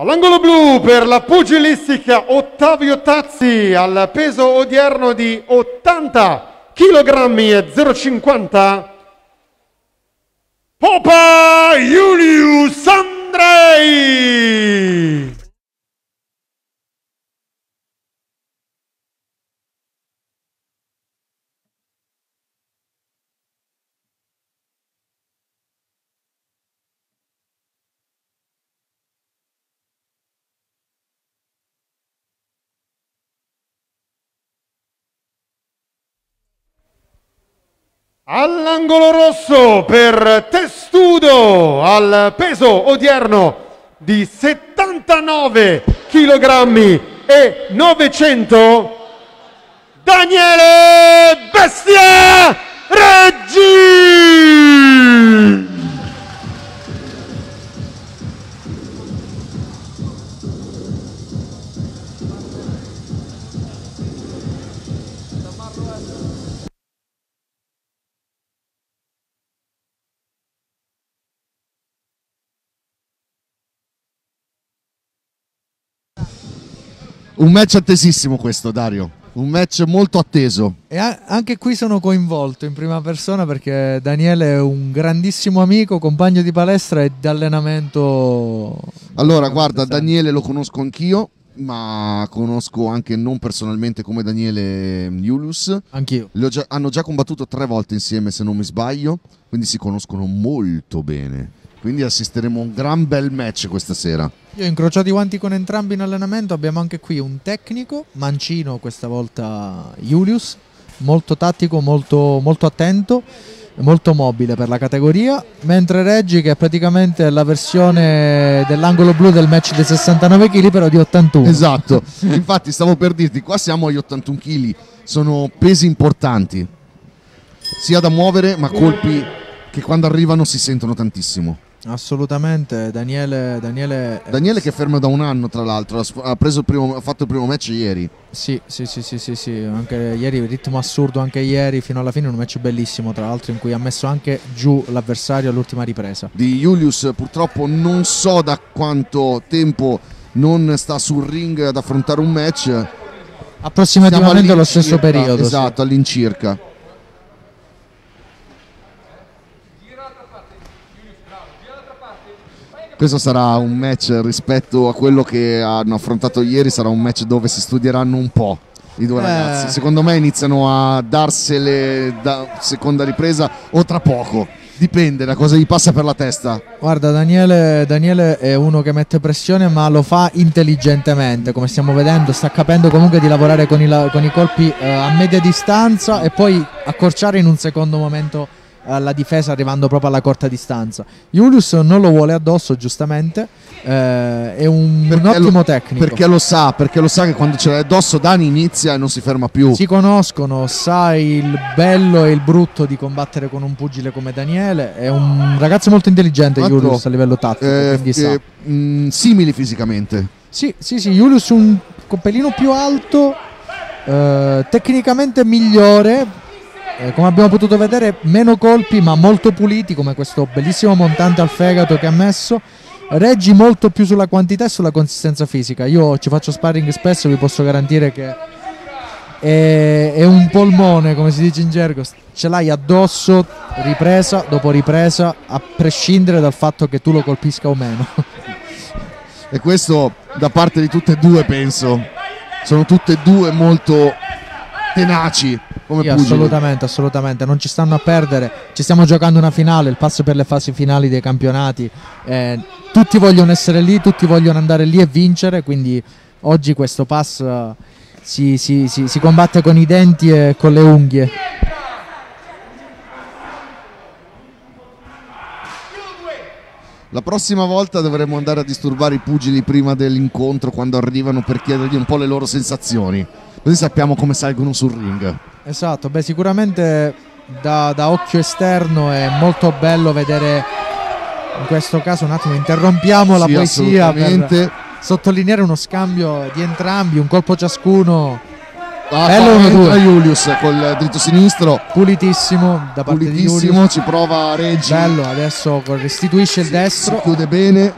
All'angolo blu per la pugilistica Ottavio Tazzi al peso odierno di 80 kg e 0,50 Popa Julius Andrei! All'angolo rosso per Testudo al peso odierno di 79 kg e 900 Daniele Bestia Reggi! Un match attesissimo questo, Dario. Un match molto atteso. E anche qui sono coinvolto in prima persona perché Daniele è un grandissimo amico, compagno di palestra e di allenamento. Allora, guarda, Daniele lo conosco anch'io, ma conosco anche non personalmente come Daniele Julius. Anch'io. Li ho già- hanno già combattuto tre volte insieme, se non mi sbaglio, quindi si conoscono molto bene. Quindi assisteremo a un gran bel match questa sera. Io ho incrociato i guanti con entrambi in allenamento. Abbiamo anche qui un tecnico, Mancino, questa volta Julius, molto tattico, molto, molto attento, molto mobile per la categoria. Mentre Reggi, che è praticamente la versione dell'angolo blu del match dei 69 kg, però di 81. Esatto, infatti stavo per dirti, qua siamo agli 81 kg, sono pesi importanti, sia da muovere, ma colpi che quando arrivano si sentono tantissimo. Assolutamente, Daniele, Daniele, Daniele che è fermo da un anno, tra l'altro, ha il primo- ha fatto il primo match ieri. Sì, sì, sì, sì, sì, sì, anche ieri ritmo assurdo anche ieri fino alla fine un match bellissimo tra l'altro in cui ha messo anche giù l'avversario all'ultima ripresa. Di Julius purtroppo non so da quanto tempo non sta sul ring ad affrontare un match. Approssimativamente lo stesso periodo. sì. Esatto, all'incirca. Questo sarà un match rispetto a quello che hanno affrontato ieri, sarà un match dove si studieranno un po' i due Eh. ragazzi. Secondo me iniziano a darsele da seconda ripresa o tra poco. Dipende da cosa gli passa per la testa. Guarda, Daniele, Daniele è uno che mette pressione, ma lo fa intelligentemente. Come stiamo vedendo, sta capendo comunque di lavorare con i, con i colpi eh, a media distanza e poi accorciare in un secondo momento eh, la difesa arrivando proprio alla corta distanza. Julius non lo vuole addosso, giustamente. eh, è un, un ottimo lo- tecnico. Perché lo sa, perché lo sa che quando ce l'hai addosso Dani inizia e non si ferma più. Si conoscono, sai il bello e il brutto di combattere con un pugile come Daniele. È un ragazzo molto intelligente, l'altro, Julius, a livello tattico. Eh, sa. eh, mh, simili fisicamente. Sì, sì, sì, Julius un pelino più alto, eh, tecnicamente migliore, eh, come abbiamo potuto vedere meno colpi ma molto puliti come questo bellissimo montante al fegato che ha messo. Reggi molto più sulla quantità e sulla consistenza fisica. Io ci faccio sparring spesso, vi posso garantire che è, è un polmone, come si dice in gergo. Ce l'hai addosso, ripresa dopo ripresa, a prescindere dal fatto che tu lo colpisca o meno. E questo da parte di tutte e due, penso. Sono tutte e due molto tenaci come Sì, pugili. assolutamente, assolutamente, non ci stanno a perdere. Ci stiamo giocando una finale, il passo per le fasi finali dei campionati. eh, tutti vogliono essere lì, tutti vogliono andare lì e vincere. Quindi oggi questo pass eh, si, si- si- si combatte con i denti e con le unghie. La prossima volta dovremo andare a disturbare i pugili prima dell'incontro quando arrivano per chiedergli un po' le loro sensazioni. Così sappiamo come salgono sul ring. Esatto, beh, sicuramente da, da occhio esterno è molto bello vedere. In questo caso, un attimo, interrompiamo la Sì, poesia per sottolineare uno scambio di entrambi, un colpo ciascuno. Ah, Bello entra. Julius col dritto sinistro. Pulitissimo da parte di Pulitissimo, Julius. ci prova Reggi. Bello, adesso restituisce il Si destro. chiude bene.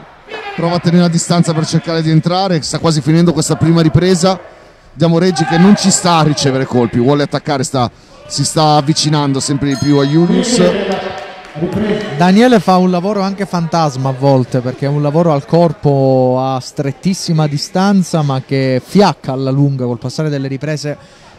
prova a tenere la distanza per cercare di entrare, sta quasi finendo questa prima ripresa. Vediamo Reggi che non ci sta a ricevere colpi, vuole attaccare, sta, si sta avvicinando sempre di più a Julius. Daniele fa un lavoro anche fantasma a volte perché è un lavoro al corpo a strettissima distanza ma che fiacca alla lunga col passare delle riprese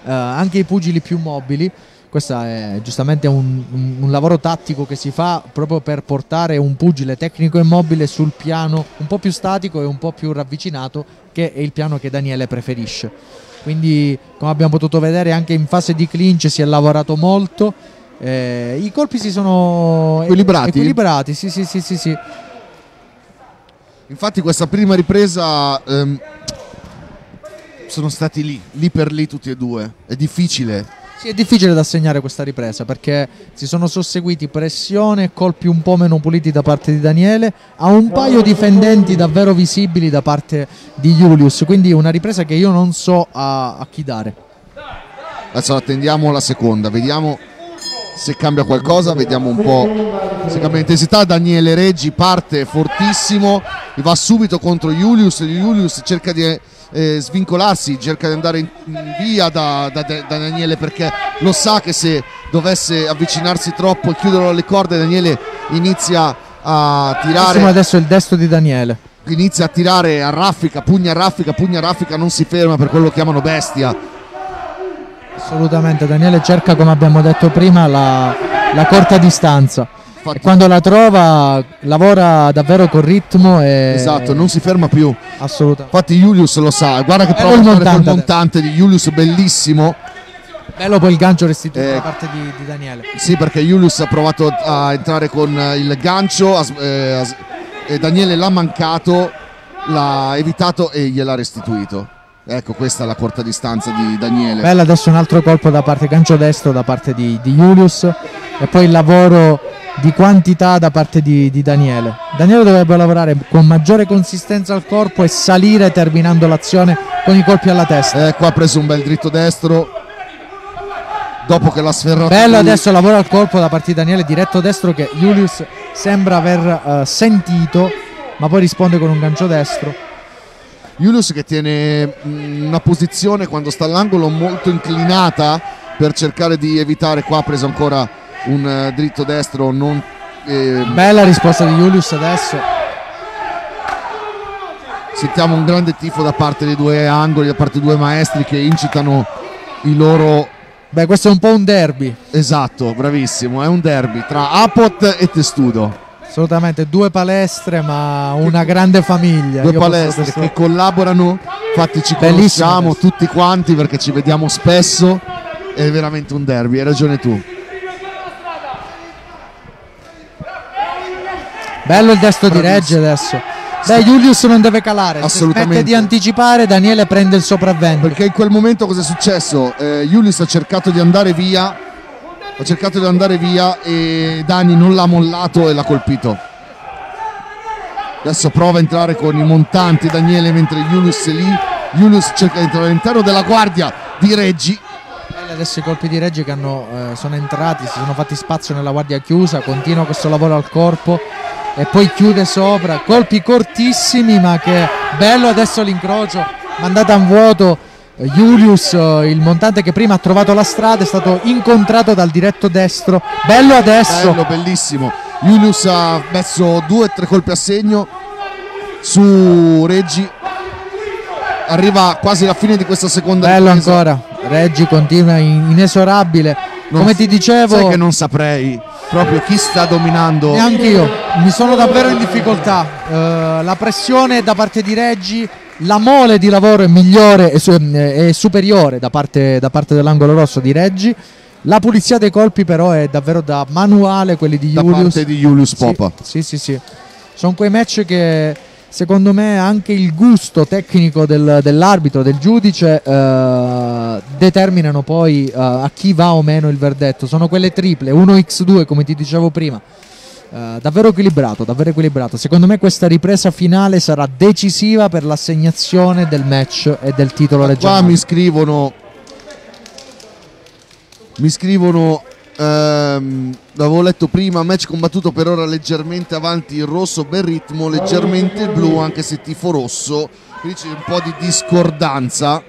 eh, anche i pugili più mobili. Questo è giustamente un, un, un, lavoro tattico che si fa proprio per portare un pugile tecnico e mobile sul piano un po' più statico e un po' più ravvicinato che è il piano che Daniele preferisce. Quindi come abbiamo potuto vedere anche in fase di clinch si è lavorato molto eh, I colpi si sono equilibrati. equilibrati sì, sì, sì, sì, sì. Infatti questa prima ripresa ehm, sono stati lì, lì per lì tutti e due. È difficile. Sì, è difficile da segnare questa ripresa perché si sono susseguiti pressione colpi un po' meno puliti da parte di Daniele a un paio di fendenti davvero visibili da parte di Julius. Quindi una ripresa che io non so a, a chi dare. Adesso attendiamo la seconda, vediamo se cambia qualcosa, vediamo un po' se cambia intensità. Daniele Reggi parte fortissimo, va subito contro Julius. Julius cerca di eh, svincolarsi, cerca di andare via da, da, da, Daniele perché lo sa che se dovesse avvicinarsi troppo e chiudere le corde, Daniele inizia a tirare. Adesso il destro di Daniele. Inizia a tirare a raffica, pugna a raffica, pugna a raffica, non si ferma per quello che chiamano bestia Assolutamente, Daniele cerca come abbiamo detto prima la, la corta distanza. Infatti, e quando la trova lavora davvero con ritmo e... Esatto, non si ferma più. Assolutamente. Infatti Julius lo sa, guarda che prova a fare quel montante di Julius bellissimo. Bello poi il gancio restituito eh, da parte di, di, Daniele. Sì, perché Julius ha provato a entrare con il gancio a, eh, e Daniele l'ha mancato, l'ha evitato e gliel'ha restituito. Ecco, questa è la corta distanza di Daniele. Bella, adesso un altro colpo da parte gancio destro da parte di, di Julius e poi il lavoro di quantità da parte di, di, Daniele. Daniele dovrebbe lavorare con maggiore consistenza al corpo e salire terminando l'azione con i colpi alla testa. Eh, qua ha preso un bel dritto destro. Dopo che l'ha sferrato. Bello lui. adesso lavoro al corpo da parte di Daniele, diretto destro che Julius sembra aver uh, sentito, ma poi risponde con un gancio destro. Julius che tiene mm, una posizione quando sta all'angolo molto inclinata per cercare di evitare qua ha preso ancora un uh, dritto destro non, eh, bella risposta di Julius adesso sentiamo un grande tifo da parte dei due angoli da parte dei due maestri che incitano i loro beh questo è un po' un derby esatto bravissimo è un derby tra Apot e Testudo Assolutamente, due palestre ma una grande famiglia. Due Io palestre che collaborano, infatti ci conosciamo tutti quanti perché ci vediamo spesso, è veramente un derby, hai ragione tu. Bello il destro di Regge adesso. Beh, Julius non deve calare, assolutamente. Smette di anticipare, Daniele prende il sopravvento. Perché in quel momento cosa è successo? Eh, Julius ha cercato di andare via ha cercato di andare via e Dani non l'ha mollato e l'ha colpito adesso prova a entrare con i montanti Daniele mentre Yunus è lì Yunus cerca di entrare all'interno della guardia di Reggi adesso i colpi di Reggi che hanno, eh, sono entrati si sono fatti spazio nella guardia chiusa continua questo lavoro al corpo e poi chiude sopra colpi cortissimi ma che bello adesso l'incrocio mandata in vuoto Julius, eh, il montante che prima ha trovato la strada, è stato incontrato dal diretto destro. Bello adesso. Bello, bellissimo. Julius ha messo due o tre colpi a segno su Reggi. Arriva quasi alla fine di questa seconda Bello ripresa. ancora. Reggi continua inesorabile. Non Come ti dicevo. Sai che non saprei proprio chi sta dominando. Neanche io. Mi sono davvero in difficoltà. Uh, la pressione da parte di Reggi la mole di lavoro è migliore e, superiore da parte, da parte, dell'angolo rosso di Reggi. La pulizia dei colpi, però, è davvero da manuale quelli di Julius. Da parte di Julius Popa. Sì, sì, sì. sì. Sono quei match che secondo me anche il gusto tecnico del, dell'arbitro, del giudice, eh, determinano poi eh, a chi va o meno il verdetto. Sono quelle triple, 1x2 come ti dicevo prima. Uh, davvero equilibrato, davvero equilibrato. Secondo me questa ripresa finale sarà decisiva per l'assegnazione del match e del titolo regionale. Qua mi scrivono mi scrivono ehm, l'avevo letto prima, match combattuto per ora leggermente avanti il rosso, bel ritmo, leggermente il blu, anche se tifo rosso, quindi c'è un po' di discordanza.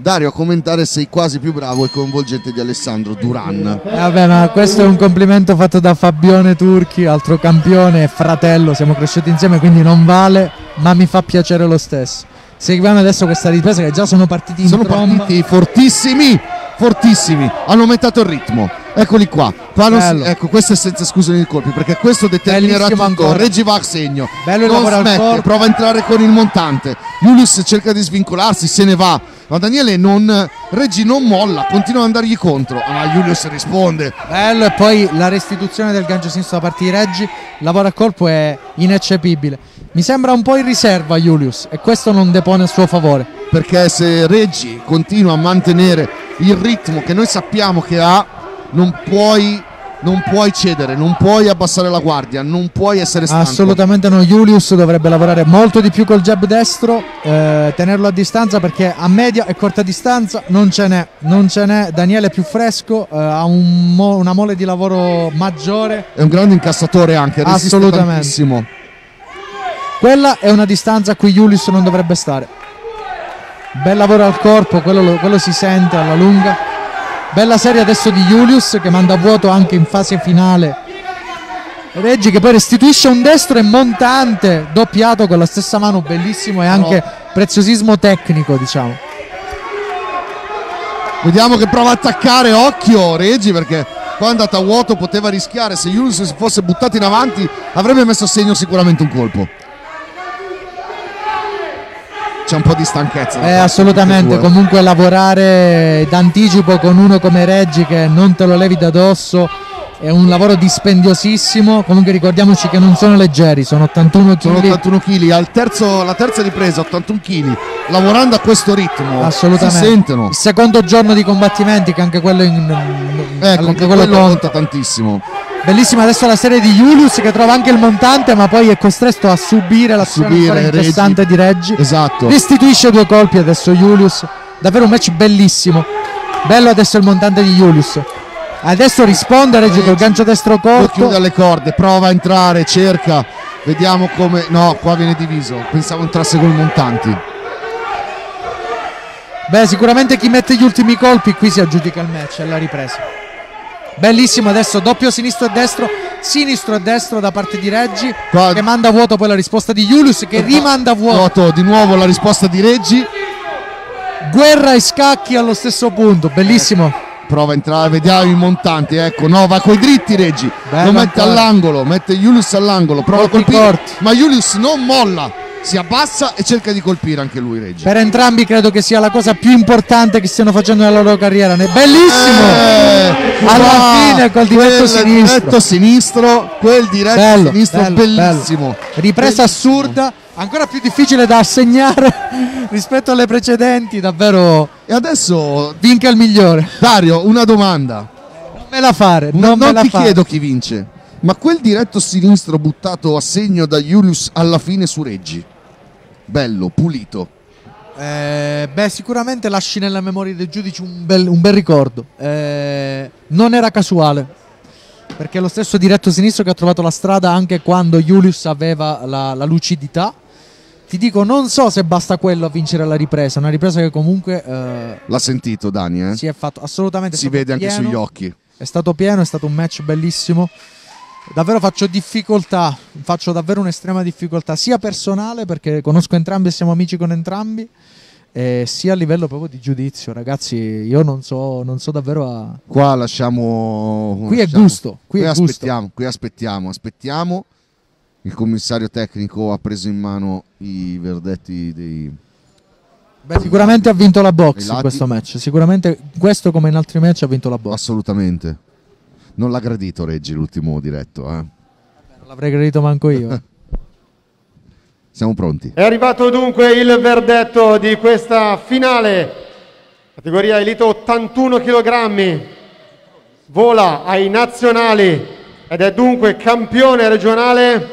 Dario, a commentare sei quasi più bravo e coinvolgente di Alessandro Duran. Eh, vabbè, ma questo è un complimento fatto da Fabione Turchi, altro campione fratello, siamo cresciuti insieme, quindi non vale, ma mi fa piacere lo stesso. Seguiamo adesso questa ripresa che già sono partiti in Sono tromba. partiti fortissimi, fortissimi, hanno aumentato il ritmo. Eccoli qua. Qua non ecco, questo è senza esclusione di colpi, perché questo determinerà Bellissimo tutto. ancora. Reggi va a segno. Bello il non smette, prova a entrare con il montante. Julius cerca di svincolarsi, se ne va. Ma Daniele non. Reggi non molla, continua ad andargli contro. Ma Julius risponde. Bello e poi la restituzione del gancio sinistro da parte di Reggi, il lavoro a colpo è ineccepibile. Mi sembra un po' in riserva Julius e questo non depone a suo favore. Perché se Reggi continua a mantenere il ritmo che noi sappiamo che ha, non puoi, non puoi cedere, non puoi abbassare la guardia, non puoi essere stanco. Assolutamente no, Julius dovrebbe lavorare molto di più col jab destro, eh, tenerlo a distanza perché a media e corta distanza non ce n'è, non ce n'è. Daniele è più fresco, eh, ha un mo- una mole di lavoro maggiore. È un grande incassatore anche, resiste Assolutamente. tantissimo. Quella è una distanza a cui Julius non dovrebbe stare. Bel lavoro al corpo, quello, lo- quello si sente alla lunga. Bella serie adesso di Julius che manda a vuoto anche in fase finale. Reggi che poi restituisce un destro e montante, doppiato con la stessa mano, bellissimo e anche preziosismo tecnico, diciamo. Vediamo che prova a attaccare, occhio Reggi perché qua è andata a vuoto, poteva rischiare, se Julius si fosse buttato in avanti avrebbe messo a segno sicuramente un colpo. C'è un po' di stanchezza. Eh, assolutamente, comunque lavorare d'anticipo con uno come Reggi che non te lo levi da dosso è un lavoro dispendiosissimo. Comunque ricordiamoci che non sono leggeri, sono 81 Sono kg. 81 kg, al terzo, la terza ripresa 81 kg, lavorando a questo ritmo Assolutamente. si sentono. Il secondo giorno di combattimenti, che anche quello, in, Ecco, anche quello, quello conta tantissimo. Bellissima adesso la serie di Julius che trova anche il montante, ma poi è costretto a subire l'azione subire ancora Reggi. incessante di Reggi. Esatto. Restituisce due colpi adesso Julius. Davvero un match bellissimo. Bello adesso il montante di Julius. Adesso risponde Reggi col gancio destro Lo corto. chiude alle corde, prova a entrare, cerca. Vediamo come. No, qua viene diviso. Pensavo entrasse con i montanti. Beh, sicuramente chi mette gli ultimi colpi qui si aggiudica il match, è la ripresa. Bellissimo adesso doppio sinistro e destro, sinistro e destro da parte di Reggi Qua- che manda a vuoto poi la risposta di Julius che rimanda a vuoto. Vuoto, di nuovo la risposta di Reggi. Guerra e scacchi allo stesso punto, bellissimo. Prova a entrare, vediamo i montanti. Ecco, no, va coi dritti Reggi. Bello Lo mette ancora. all'angolo, mette Julius all'angolo. Prova a Colpi colpire. corti. Ma Julius non molla. Si abbassa e cerca di colpire anche lui Reggi. Per entrambi credo che sia la cosa più importante che stiano facendo nella loro carriera. Ne- Bellissimo! Eh, Alla fine col diretto sinistro. diretto sinistro, quel diretto Bello, sinistro bello, bellissimo. Ripresa Bellissimo. assurda, ancora più difficile da assegnare rispetto alle precedenti, davvero E adesso vinca il migliore. Dario, una domanda. Non me la fare, Non, non, me la ti fare. chiedo chi vince, ma quel diretto sinistro buttato a segno da Julius alla fine su Reggi. Bello, pulito. Eh, beh, sicuramente lasci nella memoria dei giudici un bel, un bel ricordo. Eh, non era casuale. Perché è lo stesso diretto sinistro che ha trovato la strada anche quando Julius aveva la, la lucidità. Ti dico, non so se basta quello a vincere la ripresa. Una ripresa che comunque eh, L'ha sentito Dani, eh? si è fatto assolutamente. Si vede anche pieno. sugli occhi. È stato pieno, è stato un match bellissimo. Davvero faccio difficoltà, faccio davvero un'estrema difficoltà, sia personale perché conosco entrambi e siamo amici con entrambi, eh, sia a livello proprio di giudizio. Ragazzi, io non so, non so davvero a... Qua lasciamo. Qui è lasciamo- gusto, qui è gusto. aspettiamo, qui aspettiamo, aspettiamo. Il commissario tecnico ha preso in mano i verdetti dei. Beh, sicuramente ha vinto la box in questo match, sicuramente questo come in altri match ha vinto la box. Assolutamente. Non l'ha gradito Reggi l'ultimo diretto, eh. Non l'avrei gradito manco io. Siamo pronti. È arrivato dunque il verdetto di questa finale, categoria elite 81 kg, vola ai nazionali ed è dunque campione regionale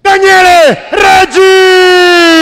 Daniele Reggi!